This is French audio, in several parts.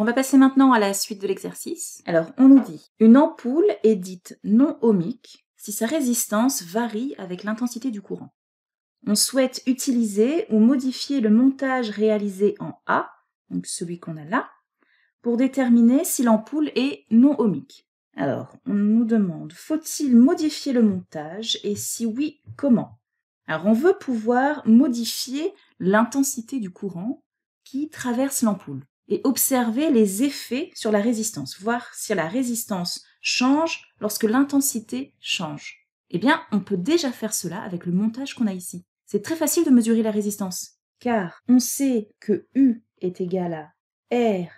On va passer maintenant à la suite de l'exercice. Alors on nous dit une ampoule est dite non ohmique si sa résistance varie avec l'intensité du courant. On souhaite utiliser ou modifier le montage réalisé en A, donc celui qu'on a là, pour déterminer si l'ampoule est non ohmique. Alors, on nous demande, faut-il modifier le montage et si oui, comment? Alors, on veut pouvoir modifier l'intensité du courant qui traverse l'ampoule et observer les effets sur la résistance, voir si la résistance change lorsque l'intensité change. Eh bien, on peut déjà faire cela avec le montage qu'on a ici. C'est très facile de mesurer la résistance, car on sait que U est égal à R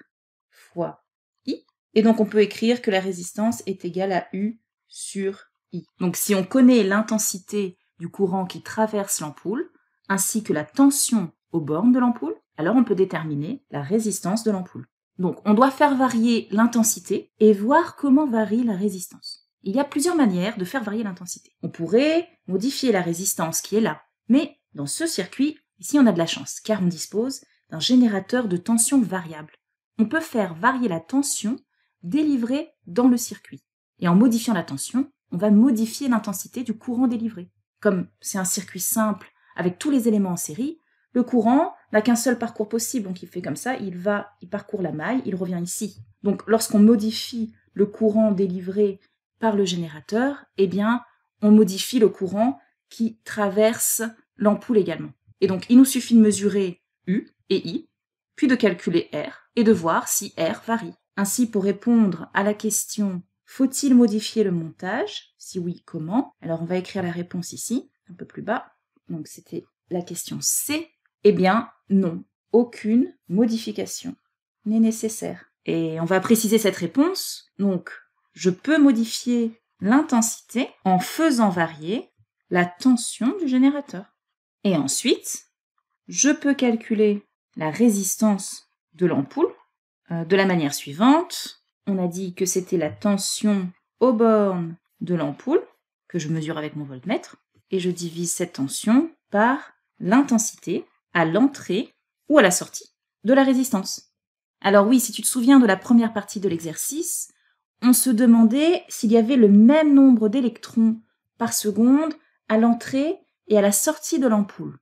fois I, et donc on peut écrire que la résistance est égale à U sur I. Donc si on connaît l'intensité du courant qui traverse l'ampoule, ainsi que la tension aux bornes de l'ampoule, alors on peut déterminer la résistance de l'ampoule. Donc on doit faire varier l'intensité et voir comment varie la résistance. Il y a plusieurs manières de faire varier l'intensité. On pourrait modifier la résistance qui est là, mais dans ce circuit, ici on a de la chance, car on dispose d'un générateur de tension variable. On peut faire varier la tension délivrée dans le circuit. Et en modifiant la tension, on va modifier l'intensité du courant délivré. Comme c'est un circuit simple avec tous les éléments en série, le courant n'a qu'un seul parcours possible, donc il fait comme ça, il va, il parcourt la maille, il revient ici. Donc lorsqu'on modifie le courant délivré par le générateur, eh bien, on modifie le courant qui traverse l'ampoule également. Et donc, il nous suffit de mesurer U et I, puis de calculer R et de voir si R varie. Ainsi, pour répondre à la question faut-il modifier le montage? Si oui, comment? Alors, on va écrire la réponse ici, un peu plus bas. Donc, c'était la question C. Eh bien, non, aucune modification n'est nécessaire. Et on va préciser cette réponse. Donc, je peux modifier l'intensité en faisant varier la tension du générateur. Et ensuite, je peux calculer la résistance de l'ampoule euh, de la manière suivante. On a dit que c'était la tension aux bornes de l'ampoule, que je mesure avec mon voltmètre, et je divise cette tension par l'intensité à l'entrée ou à la sortie de la résistance. Alors oui, si tu te souviens de la première partie de l'exercice, on se demandait s'il y avait le même nombre d'électrons par seconde à l'entrée et à la sortie de l'ampoule.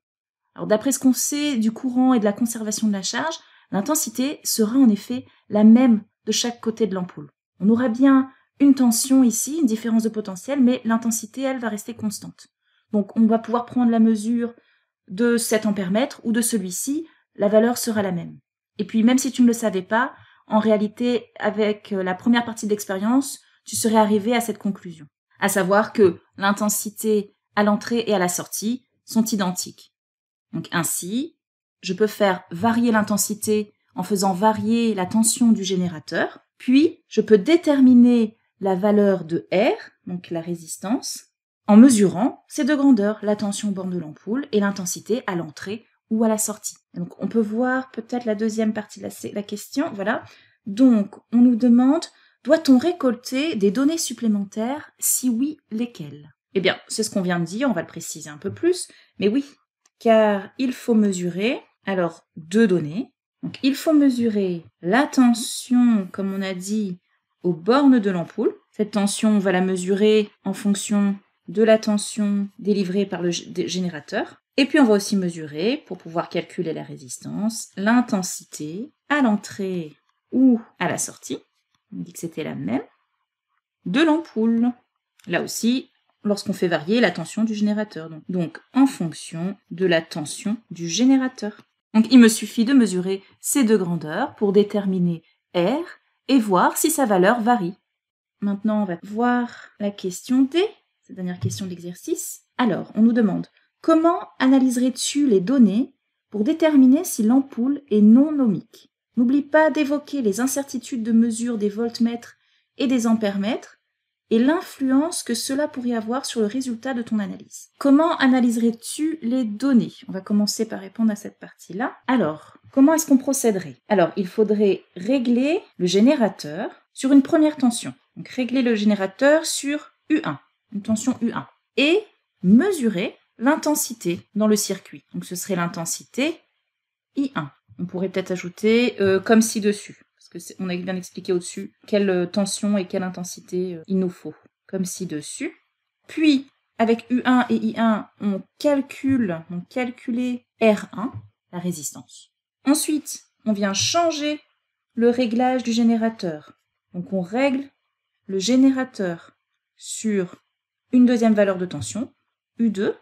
Alors d'après ce qu'on sait du courant et de la conservation de la charge, l'intensité sera en effet la même de chaque côté de l'ampoule. On aura bien une tension ici, une différence de potentiel, mais l'intensité, elle, va rester constante. Donc on va pouvoir prendre la mesure de cet ampèremètre ou de celui-ci, la valeur sera la même. Et puis même si tu ne le savais pas, en réalité, avec euh, la première partie de l'expérience, tu serais arrivé à cette conclusion. À savoir que l'intensité à l'entrée et à la sortie sont identiques. Donc ainsi, je peux faire varier l'intensité en faisant varier la tension du générateur, puis je peux déterminer la valeur de R, donc la résistance, en mesurant ces deux grandeurs, la tension au bord de l'ampoule et l'intensité à l'entrée ou à la sortie. Donc on peut voir peut-être la deuxième partie de la, question. Voilà. Donc on nous demande doit-on récolter des données supplémentaires? Si oui, lesquelles? Eh bien, c'est ce qu'on vient de dire, on va le préciser un peu plus, mais oui, car il faut mesurer alors deux données. Donc il faut mesurer la tension, comme on a dit, aux bornes de l'ampoule. Cette tension, on va la mesurer en fonction de la tension délivrée par le générateur. Et puis on va aussi mesurer, pour pouvoir calculer la résistance, l'intensité à l'entrée ou à la sortie. On dit que c'était la même. De l'ampoule. Là aussi, lorsqu'on fait varier la tension du générateur. Donc, en fonction de la tension du générateur. Donc il me suffit de mesurer ces deux grandeurs pour déterminer R et voir si sa valeur varie. Maintenant, on va voir la question D, dernière question de l'exercice. Alors, on nous demande Comment analyserais-tu les données pour déterminer si l'ampoule est non ohmique N'oublie pas d'évoquer les incertitudes de mesure des voltmètres et des ampèremètres et l'influence que cela pourrait avoir sur le résultat de ton analyse. Comment analyserais-tu les données? On va commencer par répondre à cette partie-là. Alors, comment est-ce qu'on procéderait? Alors, il faudrait régler le générateur sur une première tension. Donc, régler le générateur sur U1, une tension U1. Et mesurer l'intensité dans le circuit. Donc ce serait l'intensité I1. On pourrait peut-être ajouter euh, comme ci-dessus. Parce parce qu'on a bien expliqué au-dessus quelle euh, tension et quelle intensité euh, il nous faut, comme ci-dessus. Puis, avec U1 et I1, on calcule, on calculé R1, la résistance. Ensuite, on vient changer le réglage du générateur. Donc on règle le générateur sur une deuxième valeur de tension, U2,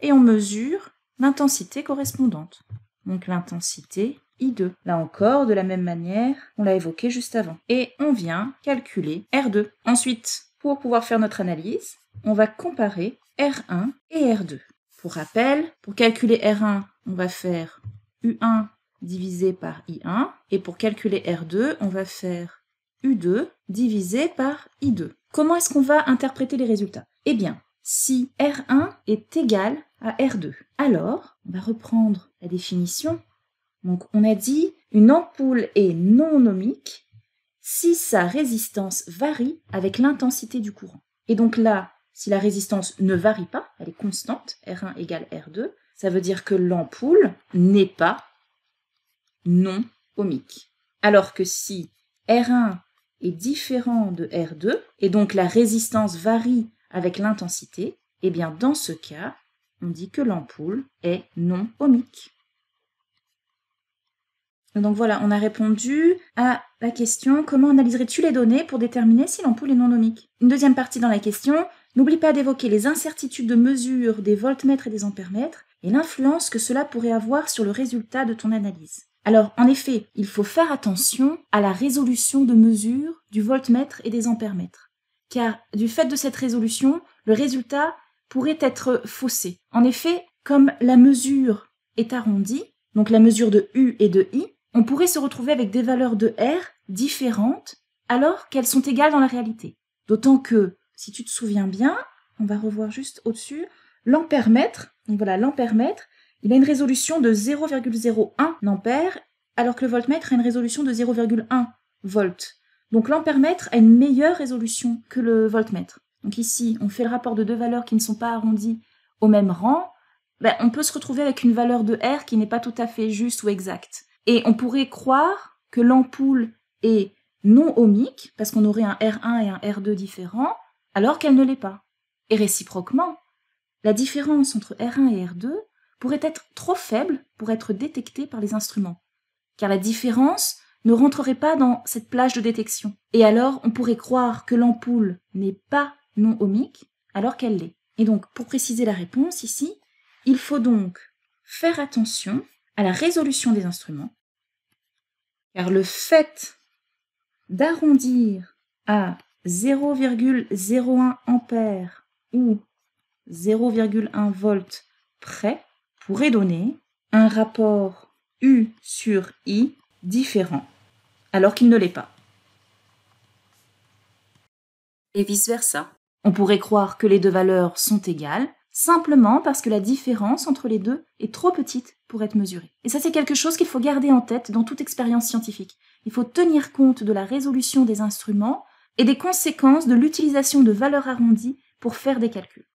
et on mesure l'intensité correspondante. Donc l'intensité I2. Là encore, de la même manière, on l'a évoqué juste avant. Et on vient calculer R2. Ensuite, pour pouvoir faire notre analyse, on va comparer R1 et R2. Pour rappel, pour calculer R1, on va faire U1 divisé par I1, et pour calculer R2, on va faire U2 divisé par I2. Comment est-ce qu'on va interpréter les résultats? Eh bien, si R1 est égal à R2, alors on va reprendre la définition. Donc on a dit une ampoule est non ohmique si sa résistance varie avec l'intensité du courant. Et donc là, si la résistance ne varie pas, elle est constante, R1 égale R2, ça veut dire que l'ampoule n'est pas non ohmique. Alors que si R1 est différent de R2, et donc la résistance varie avec l'intensité, eh bien dans ce cas, on dit que l'ampoule est non ohmique. Donc voilà, on a répondu à la question comment analyserais-tu les données pour déterminer si l'ampoule est non ohmique Une deuxième partie dans la question, n'oublie pas d'évoquer les incertitudes de mesure des voltmètres et des ampèremètres et l'influence que cela pourrait avoir sur le résultat de ton analyse. Alors, en effet, il faut faire attention à la résolution de mesure du voltmètre et des ampèremètres, car du fait de cette résolution, le résultat pourrait être faussé. En effet, comme la mesure est arrondie, donc la mesure de U et de I, on pourrait se retrouver avec des valeurs de R différentes alors qu'elles sont égales dans la réalité. D'autant que, si tu te souviens bien, on va revoir juste au-dessus, l'ampèremètre, donc voilà, l'ampèremètre, il a une résolution de 0,01 ampère, alors que le voltmètre a une résolution de 0,1 volt. Donc l'ampèremètre a une meilleure résolution que le voltmètre. Donc ici, on fait le rapport de deux valeurs qui ne sont pas arrondies au même rang. Ben, on peut se retrouver avec une valeur de R qui n'est pas tout à fait juste ou exacte. Et on pourrait croire que l'ampoule est non ohmique, parce qu'on aurait un R1 et un R2 différents, alors qu'elle ne l'est pas. Et réciproquement, la différence entre R1 et R2 pourrait être trop faible pour être détectée par les instruments, car la différence ne rentrerait pas dans cette plage de détection. Et alors, on pourrait croire que l'ampoule n'est pas non ohmique, alors qu'elle l'est. Et donc, pour préciser la réponse ici, il faut donc faire attention à la résolution des instruments, car le fait d'arrondir à 0,01 ampère ou 0,1 volt près pourrait donner un rapport U sur I différent, alors qu'il ne l'est pas. Et vice-versa. On pourrait croire que les deux valeurs sont égales, simplement parce que la différence entre les deux est trop petite pour être mesurée. Et ça, c'est quelque chose qu'il faut garder en tête dans toute expérience scientifique. Il faut tenir compte de la résolution des instruments et des conséquences de l'utilisation de valeurs arrondies pour faire des calculs.